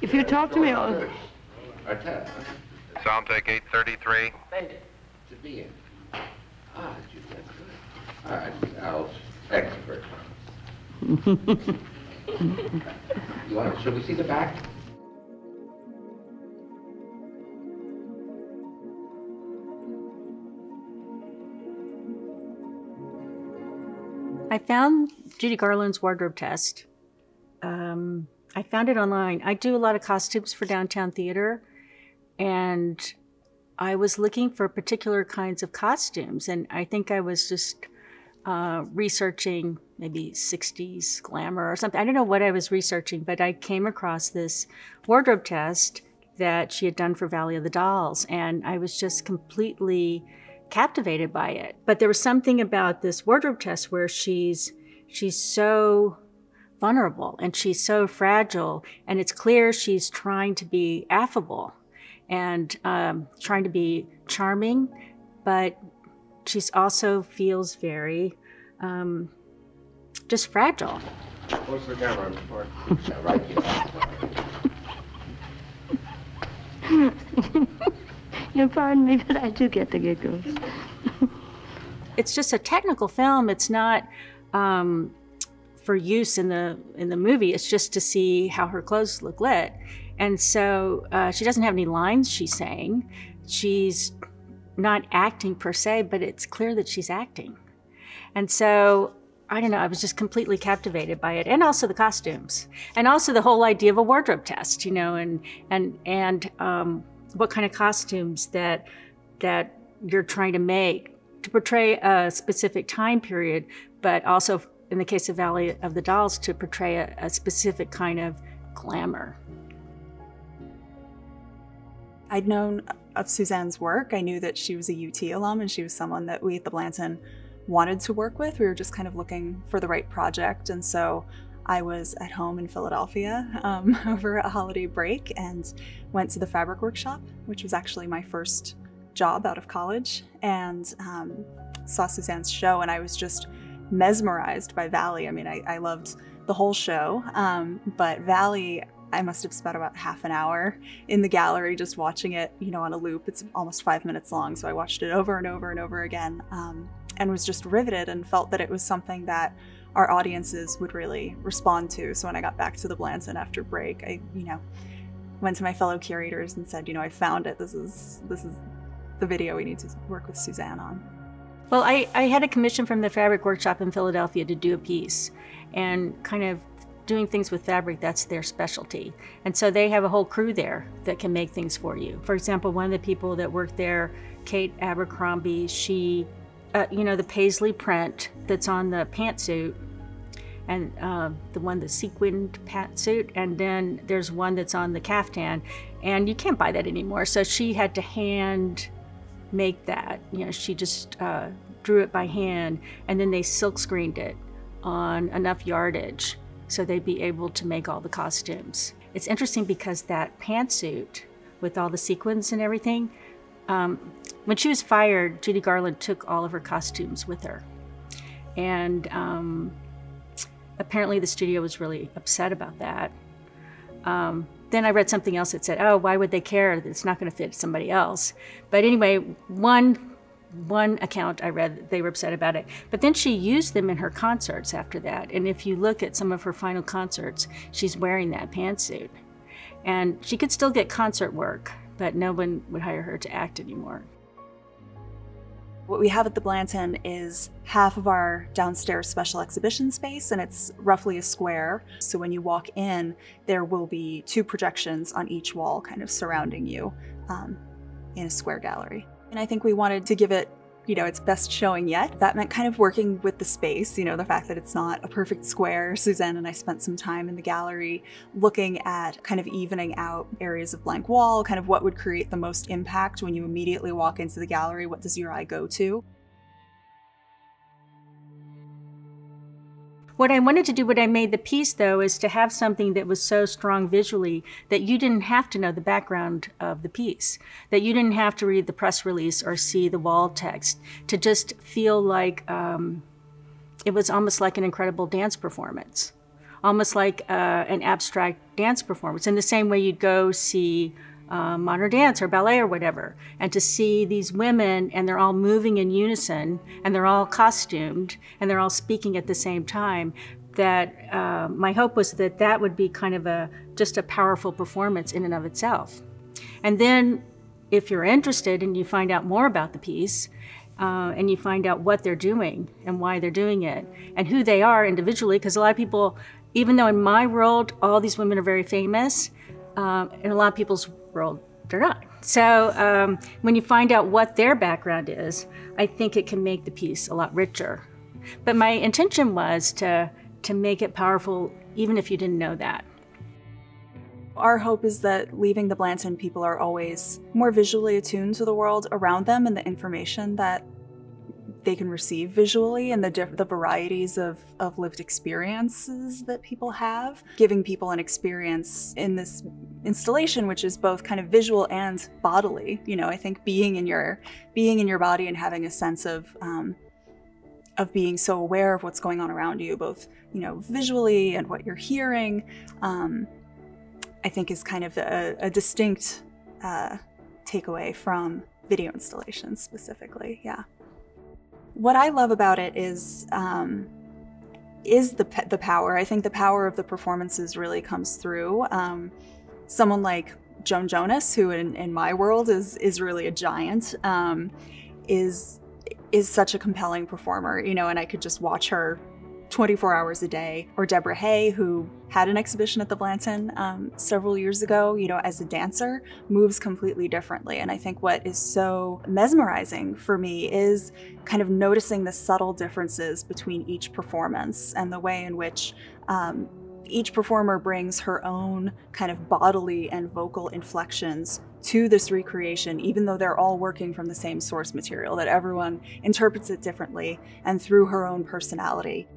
If you talk to me, I'll... Arteta. Sound take 833. To be in. Ah, gee, that's good. All right, Al's expert. you want to, should we see the back? I found Judy Garland's wardrobe test. Um, I found it online. I do a lot of costumes for downtown theater, and I was looking for particular kinds of costumes, and I think I was just uh, researching maybe 60s glamour or something. I don't know what I was researching, but I came across this wardrobe test that she had done for Valley of the Dolls, and I was just completely captivated by it. But there was something about this wardrobe test where she's she's so vulnerable and she's so fragile, and it's clear she's trying to be affable and um, trying to be charming, but she's also feels very um, just fragile. Close to the camera, Mark. Yeah, right here. You pardon me, but I do get the giggles. it's just a technical film. It's not um, for use in the in the movie. It's just to see how her clothes look lit. And so uh, she doesn't have any lines she's saying. She's not acting per se, but it's clear that she's acting. And so I don't know, I was just completely captivated by it. And also the costumes. And also the whole idea of a wardrobe test, you know, and and and um, what kind of costumes that that you're trying to make to portray a specific time period, but also in the case of Valley of the Dolls to portray a, a specific kind of glamour. I'd known of Suzanne's work. I knew that she was a UT alum and she was someone that we at the Blanton wanted to work with. We were just kind of looking for the right project. And so I was at home in Philadelphia um, over a holiday break and went to the fabric workshop, which was actually my first job out of college, and um, saw Suzanne's show. And I was just mesmerized by Valley. I mean, I, I loved the whole show, um, but Valley, I must have spent about half an hour in the gallery just watching it, you know, on a loop. It's almost five minutes long, so I watched it over and over and over again um, and was just riveted and felt that it was something that our audiences would really respond to. So when I got back to the Blanton after break, I, you know, went to my fellow curators and said, you know, I found it. This is this is the video we need to work with Suzanne on. Well, I, I had a commission from the Fabric Workshop in Philadelphia to do a piece and kind of doing things with fabric, that's their specialty. And so they have a whole crew there that can make things for you. For example, one of the people that worked there, Kate Abercrombie, she, uh, you know, the paisley print that's on the pantsuit and uh, the one the sequined pantsuit, and then there's one that's on the caftan, and you can't buy that anymore. So she had to hand make that. You know, she just uh, drew it by hand, and then they silk screened it on enough yardage so they'd be able to make all the costumes. It's interesting because that pantsuit with all the sequins and everything, um, when she was fired, Judy Garland took all of her costumes with her. And um, apparently the studio was really upset about that. Um, then I read something else that said, "Oh, why would they care? It's not going to fit somebody else." But anyway, one one account I read, they were upset about it. But then she used them in her concerts after that. And if you look at some of her final concerts, she's wearing that pantsuit. And she could still get concert work, but no one would hire her to act anymore. What we have at the Blanton is half of our downstairs special exhibition space, and it's roughly a square. So when you walk in, there will be two projections on each wall kind of surrounding you um, in a square gallery. And I think we wanted to give it you know, its best showing yet. That meant kind of working with the space, you know, the fact that it's not a perfect square. Suzanne and I spent some time in the gallery looking at kind of evening out areas of blank wall, kind of what would create the most impact when you immediately walk into the gallery. What does your eye go to? What I wanted to do when I made the piece, though, is to have something that was so strong visually that you didn't have to know the background of the piece, that you didn't have to read the press release or see the wall text, to just feel like um, it was almost like an incredible dance performance almost like uh, an abstract dance performance. In the same way you'd go see uh, modern dance or ballet or whatever, and to see these women and they're all moving in unison and they're all costumed and they're all speaking at the same time. That uh, my hope was that that would be kind of a just a powerful performance in and of itself. And then, if you're interested and you find out more about the piece, uh, and you find out what they're doing and why they're doing it and who they are individually, because a lot of people, even though in my world all these women are very famous, um, in a lot of people's world they're not. So um, when you find out what their background is, I think it can make the piece a lot richer. But my intention was to to make it powerful, even if you didn't know that. Our hope is that leaving the Blanton people are always more visually attuned to the world around them and the information that they can receive visually and the, the varieties of, of lived experiences that people have, giving people an experience in this installation, which is both kind of visual and bodily. You know, I think being in your being in your body and having a sense of um, of being so aware of what's going on around you, both you know visually and what you're hearing. Um, I think is kind of a, a distinct uh, takeaway from video installations specifically. Yeah. What I love about it is um, is the the power. I think the power of the performances really comes through. Um, someone like Joan Jonas, who in, in my world is is really a giant, um, is is such a compelling performer. You know, and I could just watch her 24 hours a day, or Deborah Hay, who had an exhibition at the Blanton um, several years ago, you know, as a dancer, moves completely differently. And I think what is so mesmerizing for me is kind of noticing the subtle differences between each performance and the way in which um, each performer brings her own kind of bodily and vocal inflections to this recreation, even though they're all working from the same source material, that everyone interprets it differently and through her own personality.